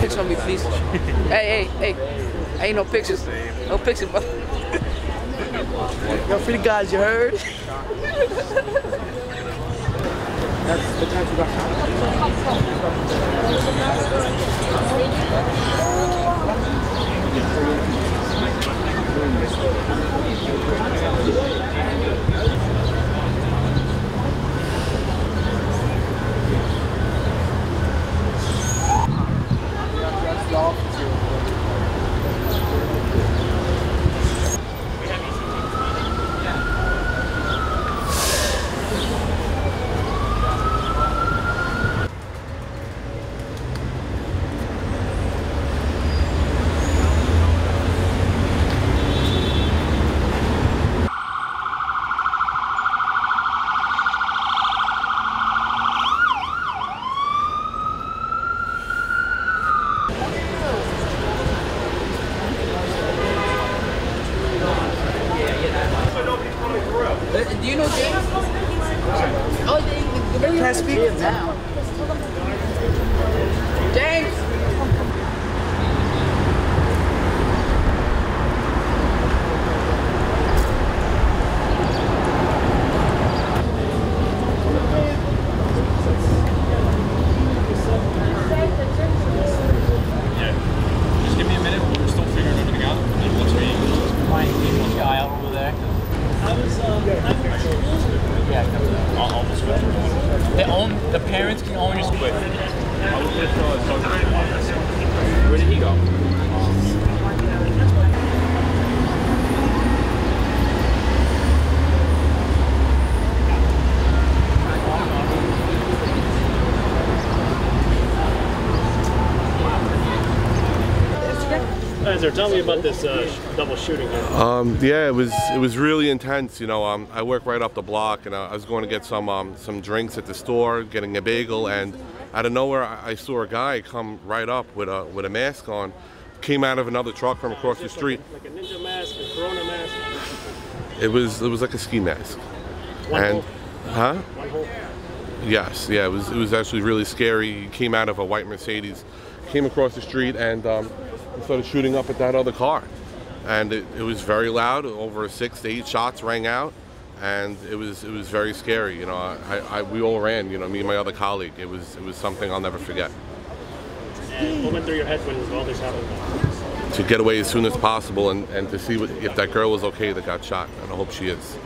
Picture on me, please. hey, hey, hey. Ain't no pictures. No pictures, brother. Yo, free the guys, you heard? Uh, Do you know James? Oh, they, they, they Can I speak? now. James! Just give me a minute. We're still figuring everything out. And once we Mine is the aisle over there. Yeah, it comes out. I'll, I'll just switch. They own, the parents can own your split. I was with uh, Doug Ray office. Where did he go? Hi, sir. Tell me about this uh, double shooting here. Um, yeah, it was it was really intense. You know, um, I work right up the block, and uh, I was going to get some um, some drinks at the store, getting a bagel, and out of nowhere, I, I saw a guy come right up with a with a mask on, came out of another truck from across the street. Like a, like a ninja mask, a corona mask. It was it was like a ski mask, One and hole. huh? Yes, yeah, it was it was actually really scary. He came out of a white Mercedes, came across the street, and um, he started shooting up at that other car. And it, it was very loud. Over six to eight shots rang out, and it was it was very scary. You know, I, I we all ran. You know, me and my other colleague. It was it was something I'll never forget. And what went through your head when all this happened? To get away as soon as possible, and, and to see what, if that girl was okay that got shot, and I hope she is.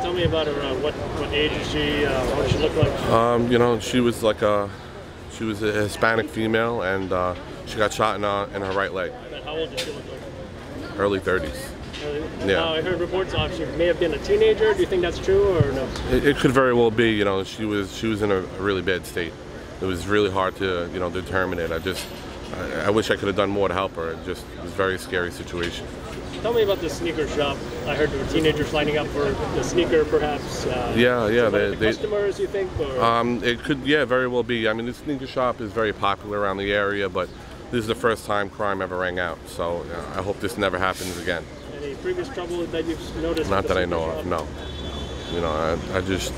Tell me about her. Uh, what what age is she? Uh, what does she look like? Um, you know, she was like a she was a Hispanic female, and uh, she got shot in, uh, in her right leg, how old does she look like? early 30s. Uh, Yeah. uh, I heard reports on she may have been a teenager. Do you think that's true or no? It, it could very well be. You know, she was she was in a, a really bad state. It was really hard to you know determine it. I just I, I wish I could have done more to help her. It just it was a very scary situation. Tell me about the sneaker shop. I heard there were teenagers lining up for the sneaker, perhaps. Uh, Yeah, yeah, they- the they- customers, you think? Or? Um, it could yeah very well be. I mean, the sneaker shop is very popular around the area, but this is the first time crime ever rang out. So uh, I hope this never happens again. Any previous trouble that you've noticed? Not that I know of. No. You know, I, I just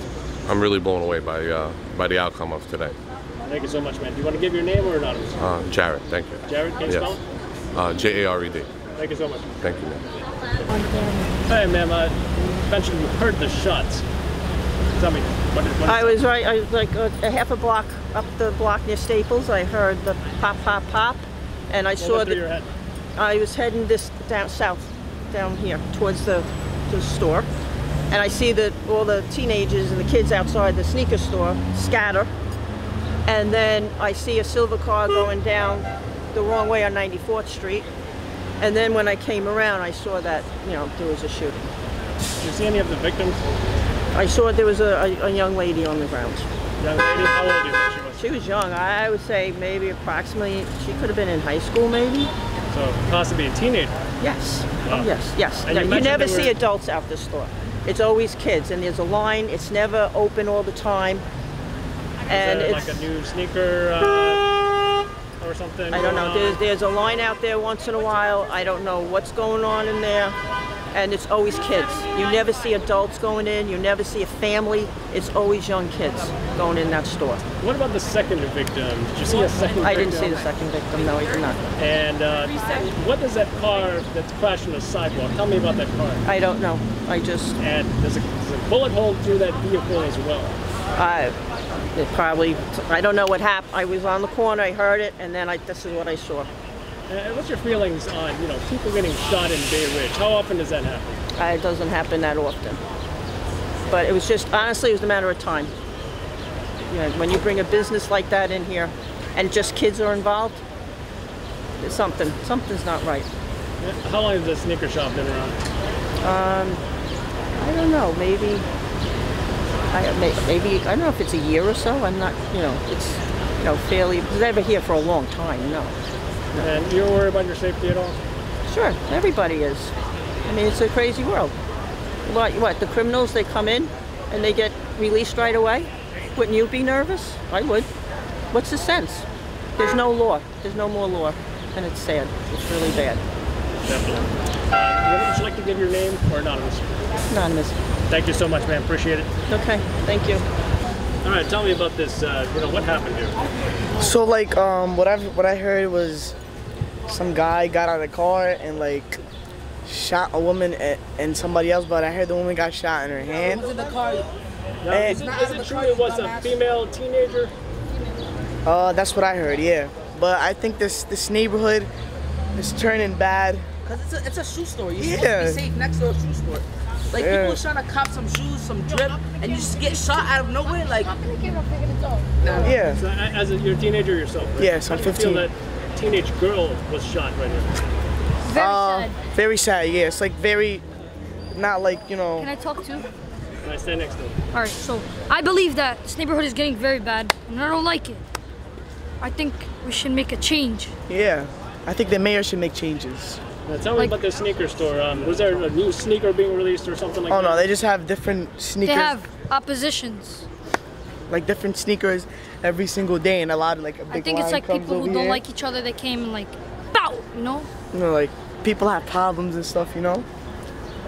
I'm really blown away by uh, by the outcome of today. Thank you so much, man. Do you want to give your name or anonymous? Uh, Jared, thank you. Jared, can you Yes. spell? Uh, J A R E D. Thank you so much. Thank you. Man. Hey, ma'am. Uh, you mentioned you heard the shots. Tell me, what did, what I was right, I was like a, a half a block up the block near Staples. I heard the pop, pop, pop, and I saw went through your that? I was heading this down south, down here towards the, the store, and I see that all the teenagers and the kids outside the sneaker store scatter, and then I see a silver car going down the wrong way on 94th Street, and then when I came around, I saw that you know there was a shooting. Did you see any of the victims? I saw there was a, a, a young lady on the ground. Young lady, how old do you think she was? She was young. I would say maybe approximately, she could have been in high school maybe. So possibly a teenager. Yes. Wow. Oh, yes, yes. No, you you, never see were- adults out this store. It's always kids, and there's a line. It's never open all the time. And it's like a new sneaker uh, or something. I don't know. There's there's a line out there once in a while. I don't know what's going on in there, and it's always kids. You never see adults going in. You never see a family. It's always young kids going in that store. What about the second victim? Did you see a second I victim? didn't see the second victim. No, I did not. And uh, what is that car that's crashed on the sidewalk? Tell me about that car. I don't know. I just And there's a, there's a bullet hole through that vehicle as well. I it probably I don't know what happened. I was on the corner. I heard it, and then I this is what I saw. And what's your feelings on you know people getting shot in Bay Ridge? How often does that happen? Uh, It doesn't happen that often. But it was just, honestly, it was a matter of time. You know, when you bring a business like that in here and just kids are involved, there's something, something's not right. How long has the sneaker shop been around? I don't know, maybe, I, maybe, I don't know if it's a year or so. I'm not, you know, it's, you know, fairly, it was never here for a long time, no. And you're worried about your safety at all? Sure, everybody is. I mean, it's a crazy world. What, what, the criminals, they come in and they get released right away? Wouldn't you be nervous? I would. What's the sense? There's no law. There's no more law. And it's sad. It's really bad. Definitely. Uh, would you like to give your name or anonymous? Anonymous. Thank you so much, man. Appreciate it. Okay, thank you. All right, tell me about this. Uh, you know what happened here? So like um what I what I heard was some guy got out of the car and like shot a woman and, and somebody else, but I heard the woman got shot in her hand. Now, Eh. is, it, is it true it was a female teenager? Uh, that's what I heard, yeah. But I think this this neighborhood is turning bad. Cause it's a, it's a shoe store. You're supposed Yeah. to be safe next to a shoe store. Like Yeah. people trying to cop some shoes, some drip, and you just get shot out of nowhere. Like Yeah. So, a- as a, you're a teenager yourself, right? Yes, I'm do you feel 15. that teenage girl was shot right here? Very Uh, sad. very sad, yeah. It's like very not like, you know Can I talk too? Can I stand next to him? All right, so I believe that this neighborhood is getting very bad, and I don't like it. I think we should make a change. yeah. I think the mayor should make changes. Now, tell me Like- about the sneaker store. Um, was there a new sneaker being released or something like Oh that? no, they just have different sneakers. They have oppositions. like different sneakers every single day and a lot of like a big I think it's like people who over don't here. like each other. They came and like, bow, you know? you know, like people have problems and stuff, you know?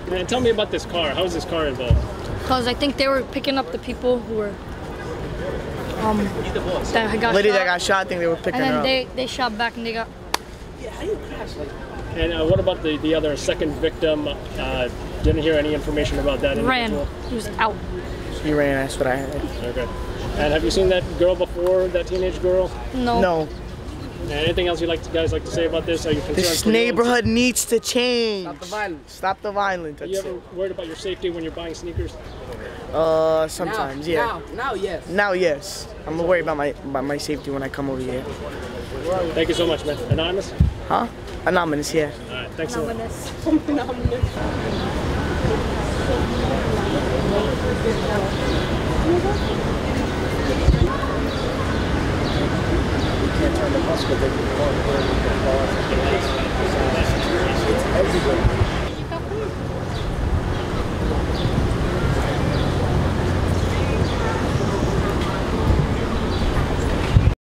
Man, tell me about this car. How is this car involved? Because I think they were picking up the people who were, um, that got Lady shot. that got shot, I think they were picking and her then up. they, they shot back and they got And uh, what about the, the other second victim? Uh, didn't hear any information about that ran. individual. He was out. He ran, that's what I heard. Okay. And have you seen that girl before, that teenage girl? No. No, And anything else you like to, guys like to say about this? Are you concerned? this for your neighborhood needs to change. stop the violence. Stop the violence. Are you ever it. worried about your safety when you're buying sneakers? Uh, sometimes, now, yeah. Now, now, yes. Now, yes. I'm worried about my about my safety when I come over here. Thank you so much, man. Anonymous? Huh? Anonymous, yeah. All right, thanks so much. can't turn